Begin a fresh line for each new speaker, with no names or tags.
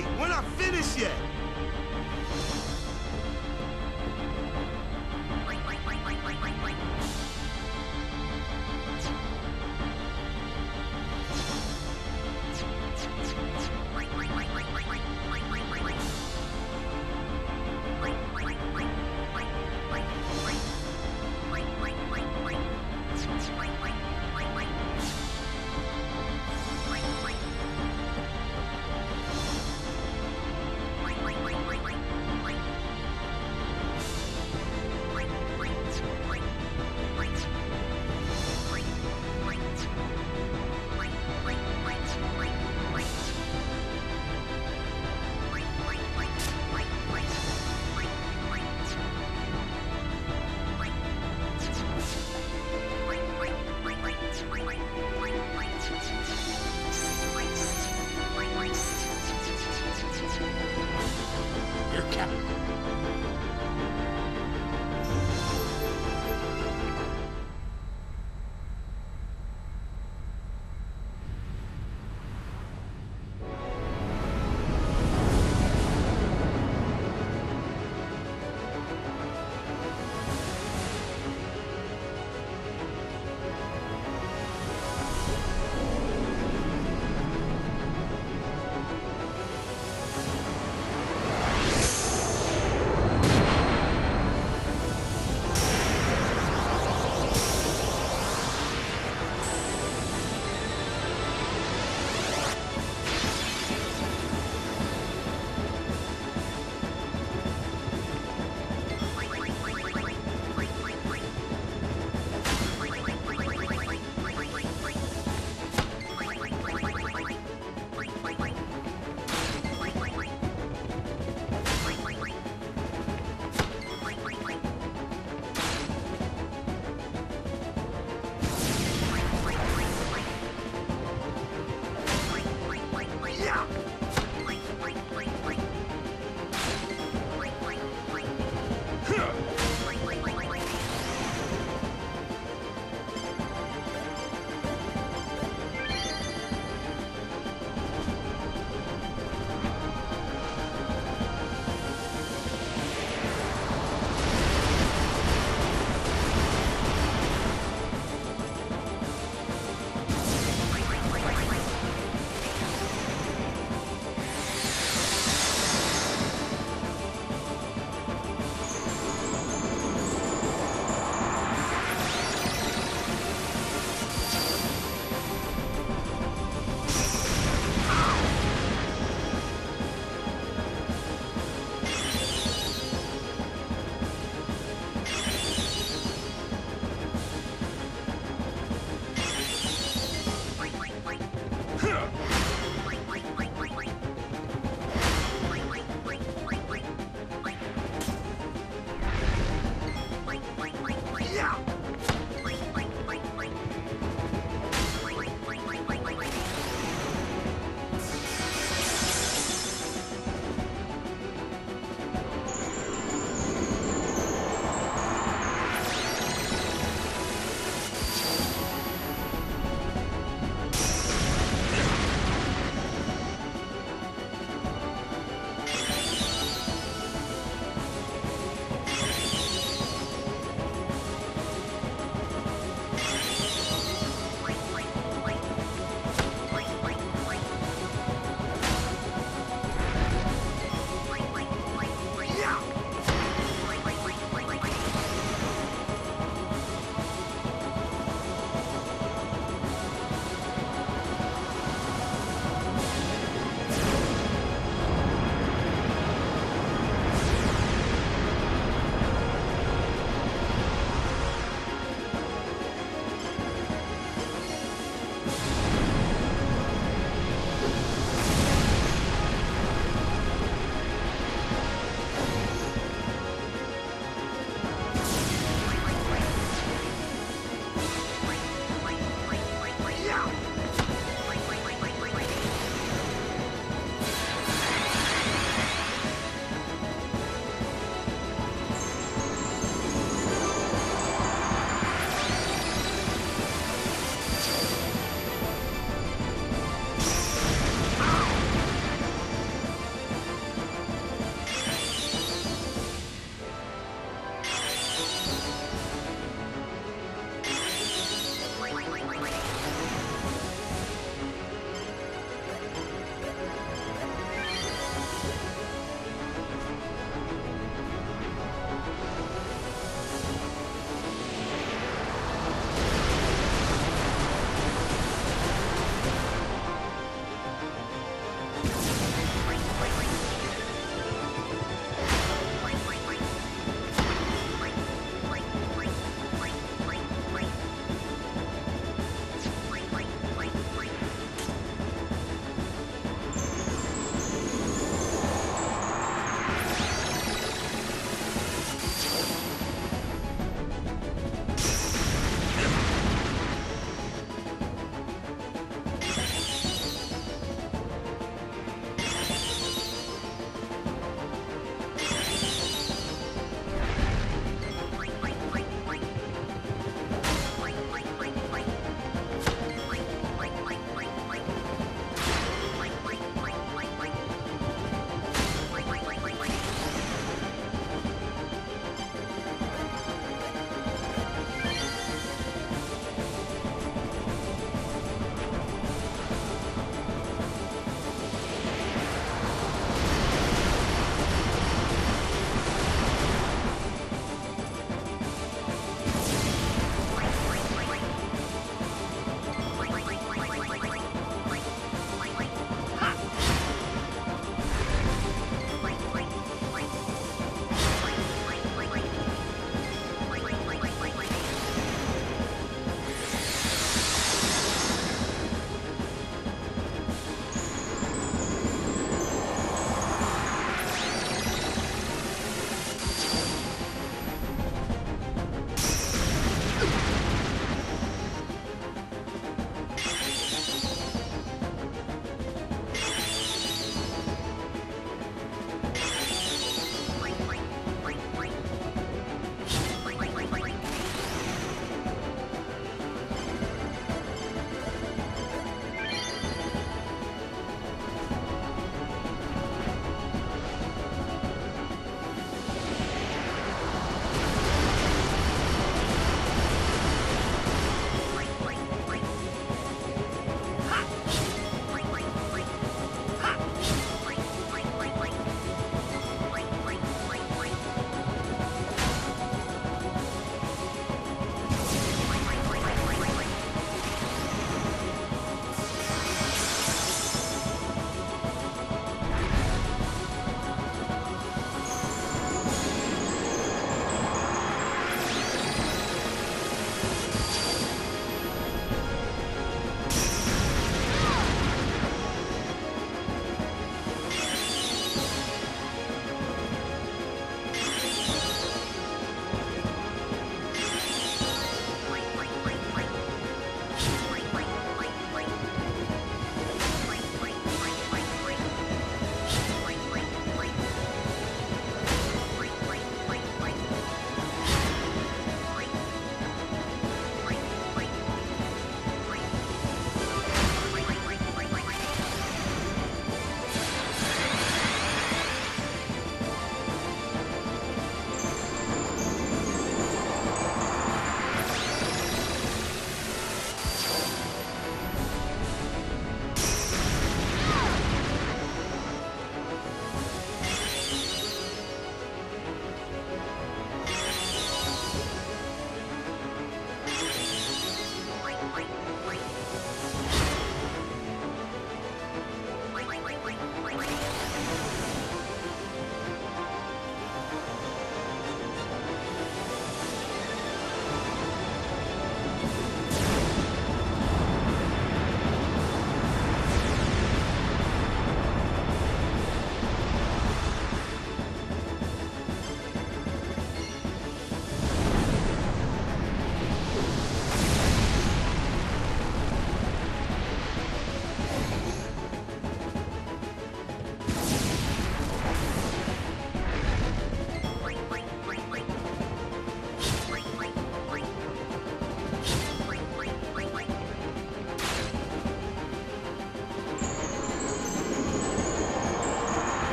Wait, we're not finished yet.